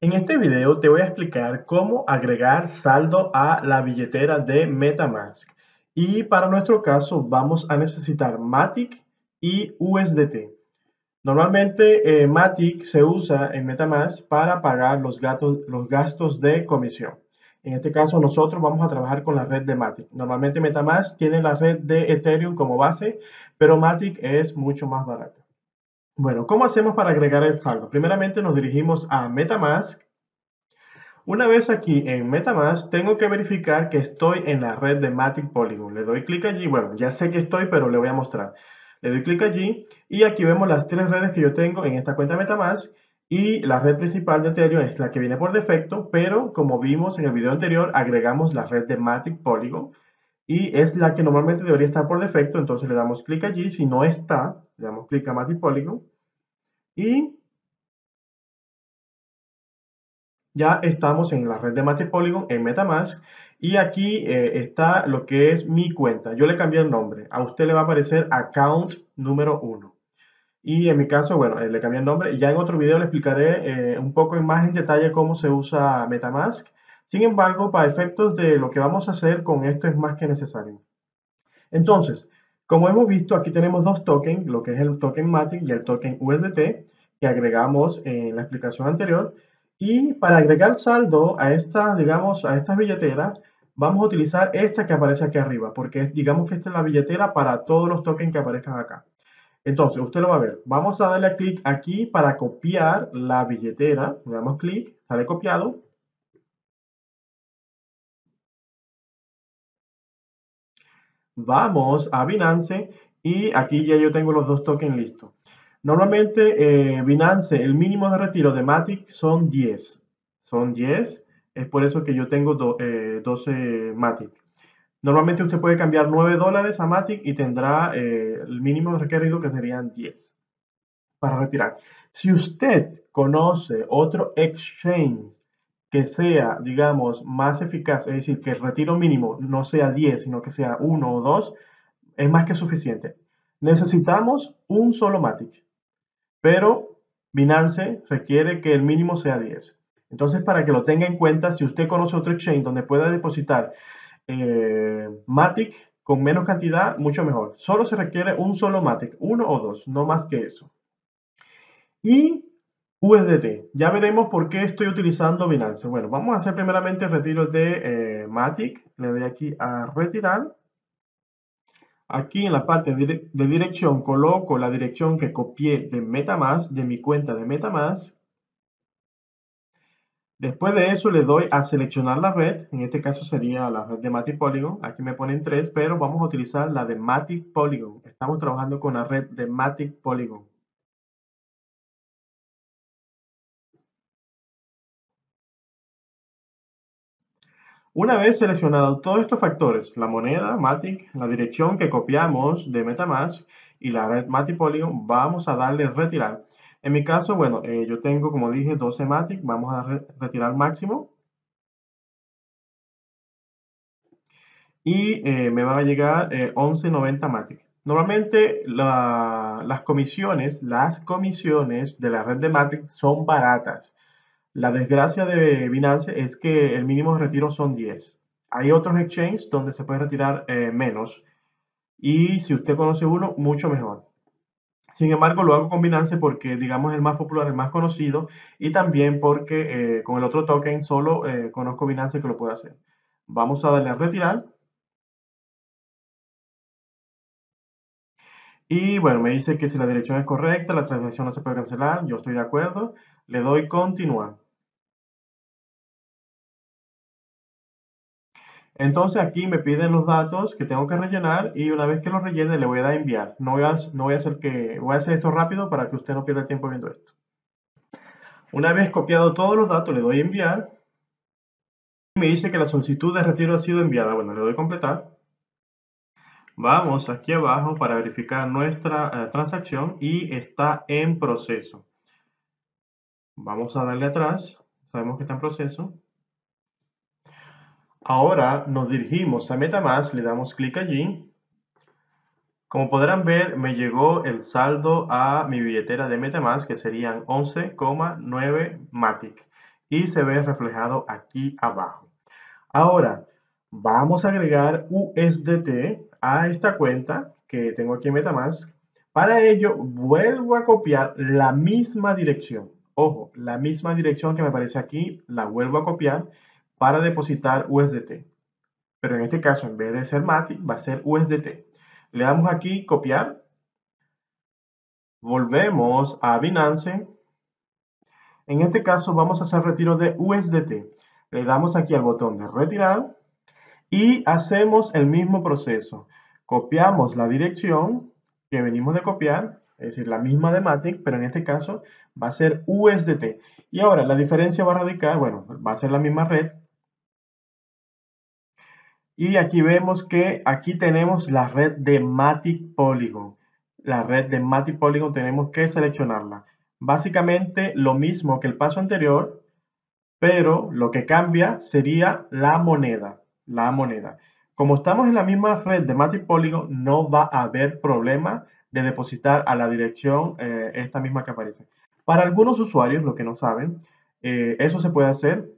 En este video te voy a explicar cómo agregar saldo a la billetera de Metamask. Y para nuestro caso vamos a necesitar Matic y USDT. Normalmente eh, Matic se usa en Metamask para pagar los, los gastos de comisión. En este caso nosotros vamos a trabajar con la red de Matic. Normalmente Metamask tiene la red de Ethereum como base, pero Matic es mucho más barato. Bueno, ¿cómo hacemos para agregar el saldo? Primeramente nos dirigimos a Metamask. Una vez aquí en Metamask, tengo que verificar que estoy en la red de Matic Polygon. Le doy clic allí. Bueno, ya sé que estoy, pero le voy a mostrar. Le doy clic allí y aquí vemos las tres redes que yo tengo en esta cuenta Metamask. Y la red principal de Ethereum es la que viene por defecto, pero como vimos en el video anterior, agregamos la red de Matic Polygon y es la que normalmente debería estar por defecto, entonces le damos clic allí, si no está, le damos clic a Matic Polygon y ya estamos en la red de Matic Polygon en Metamask y aquí eh, está lo que es mi cuenta. Yo le cambié el nombre, a usted le va a aparecer account número 1. Y en mi caso, bueno, eh, le cambié el nombre. Ya en otro video le explicaré eh, un poco más en detalle cómo se usa Metamask. Sin embargo, para efectos de lo que vamos a hacer con esto es más que necesario. Entonces, como hemos visto, aquí tenemos dos tokens, lo que es el token Matic y el token USDT, que agregamos en la explicación anterior. Y para agregar saldo a esta, digamos, a estas billeteras, vamos a utilizar esta que aparece aquí arriba, porque digamos que esta es la billetera para todos los tokens que aparezcan acá. Entonces, usted lo va a ver. Vamos a darle clic aquí para copiar la billetera. Le damos clic, sale copiado. Vamos a Binance y aquí ya yo tengo los dos tokens listos. Normalmente eh, Binance, el mínimo de retiro de Matic son 10. Son 10. Es por eso que yo tengo 12 eh, Matic. Normalmente usted puede cambiar 9 dólares a Matic y tendrá eh, el mínimo requerido que serían 10 para retirar. Si usted conoce otro exchange que sea, digamos, más eficaz, es decir, que el retiro mínimo no sea 10, sino que sea 1 o 2, es más que suficiente. Necesitamos un solo Matic, pero Binance requiere que el mínimo sea 10. Entonces, para que lo tenga en cuenta, si usted conoce otro exchange donde pueda depositar eh, Matic con menos cantidad, mucho mejor. Solo se requiere un solo Matic, uno o dos, no más que eso. Y USDT. Ya veremos por qué estoy utilizando Binance. Bueno, vamos a hacer primeramente el retiro de eh, Matic. Le doy aquí a retirar. Aquí en la parte de dirección coloco la dirección que copié de Metamask, de mi cuenta de Metamask. Después de eso le doy a seleccionar la red, en este caso sería la red de Matic Polygon, aquí me ponen tres, pero vamos a utilizar la de Matic Polygon. Estamos trabajando con la red de Matic Polygon. Una vez seleccionado todos estos factores, la moneda Matic, la dirección que copiamos de Metamask y la red Matic Polygon, vamos a darle retirar. En mi caso, bueno, eh, yo tengo, como dije, 12 Matic. Vamos a retirar máximo. Y eh, me van a llegar 11.90 eh, Matic. Normalmente las comisiones, las comisiones de la red de Matic son baratas. La desgracia de Binance es que el mínimo de retiro son 10. Hay otros exchanges donde se puede retirar menos. Y si usted conoce uno, mucho mejor. Sin embargo, lo hago con Binance porque, digamos, es el más popular, el más conocido, y también porque eh, con el otro token solo eh, conozco Binance que lo puede hacer. Vamos a darle a retirar. Y bueno, me dice que si la dirección es correcta, la transacción no se puede cancelar. Yo estoy de acuerdo. Le doy continuar. Entonces aquí me piden los datos que tengo que rellenar y una vez que los rellene le voy a dar enviar. No voy a, no voy a hacer que voy a hacer esto rápido para que usted no pierda tiempo viendo esto. Una vez copiado todos los datos le doy a enviar. Me dice que la solicitud de retiro ha sido enviada. Bueno, le doy a completar. Vamos aquí abajo para verificar nuestra eh, transacción y está en proceso. Vamos a darle atrás. Sabemos que está en proceso. Ahora nos dirigimos a Metamask, le damos clic allí. Como podrán ver, me llegó el saldo a mi billetera de Metamask, que serían 11,9 Matic. y se ve reflejado aquí abajo. Ahora, vamos a agregar USDT a esta cuenta que tengo aquí en Metamask. Para ello, vuelvo a copiar la misma dirección. Ojo, la misma dirección que me aparece aquí, la vuelvo a copiar para depositar USDT. Pero en este caso, en vez de ser MATI, va a ser USDT. Le damos aquí copiar. Volvemos a Binance. En este caso vamos a hacer retiro de USDT. Le damos aquí al botón de retirar y hacemos el mismo proceso. Copiamos la dirección que venimos de copiar, es decir, la misma de Matic, pero en este caso va a ser USDT. Y ahora la diferencia va a radicar, bueno, va a ser la misma red. Y aquí vemos que aquí tenemos la red de Matic Polygon. La red de Matic Polygon tenemos que seleccionarla. Básicamente lo mismo que el paso anterior, pero lo que cambia sería la moneda. La moneda. Como estamos en la misma red de Matic Polygon, no va a haber problema de depositar a la dirección eh, esta misma que aparece. Para algunos usuarios, lo que no saben, eh, eso se puede hacer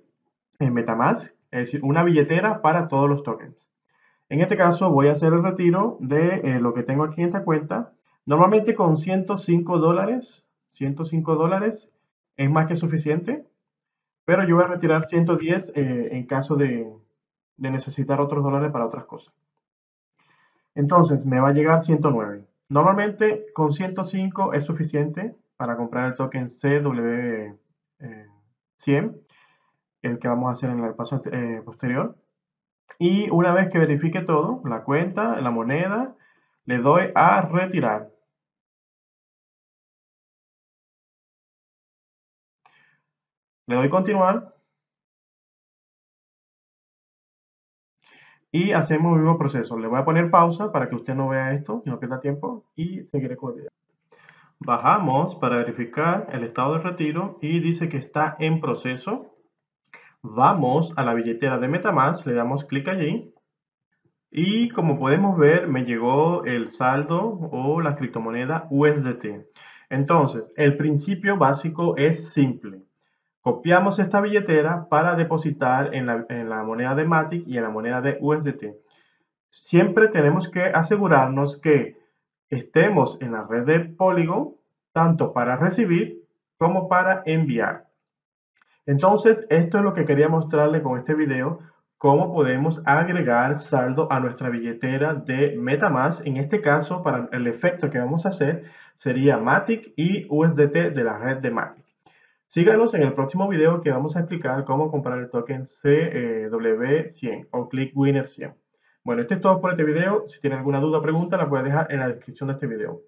en Metamask, es decir, una billetera para todos los tokens. En este caso voy a hacer el retiro de eh, lo que tengo aquí en esta cuenta. Normalmente con 105 dólares 105 dólares es más que suficiente, pero yo voy a retirar 110 eh, en caso de, necesitar otros dólares para otras cosas. Entonces me va a llegar 109. Normalmente con 105 es suficiente para comprar el token CW100, eh, el que vamos a hacer en el paso eh, posterior. Y una vez que verifique todo, la cuenta, la moneda, le doy a retirar. Le doy continuar. Y hacemos el mismo proceso. Le voy a poner pausa para que usted no vea esto y no pierda tiempo y seguiré con el video. Bajamos para verificar el estado de retiro y dice que está en proceso. Vamos a la billetera de Metamask, le damos clic allí y como podemos ver me llegó el saldo o la criptomoneda USDT. Entonces, el principio básico es simple. Copiamos esta billetera para depositar en la, moneda de Matic y en la moneda de USDT. Siempre tenemos que asegurarnos que estemos en la red de Polygon, tanto para recibir como para enviar. Entonces, esto es lo que quería mostrarle con este video, cómo podemos agregar saldo a nuestra billetera de Metamask. En este caso, para el efecto que vamos a hacer, sería Matic y USDT de la red de Matic. Síganos en el próximo video que vamos a explicar cómo comprar el token CW100 o ClickWinner 100. Bueno, esto es todo por este video. Si tienen alguna duda o pregunta, la pueden dejar en la descripción de este video.